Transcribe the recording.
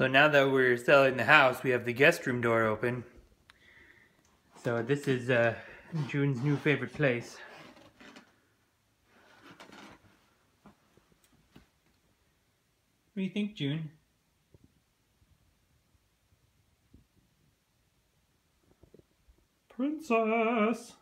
So now that we're selling the house, we have the guest room door open. So this is uh, June's new favorite place. What do you think, June? Princess!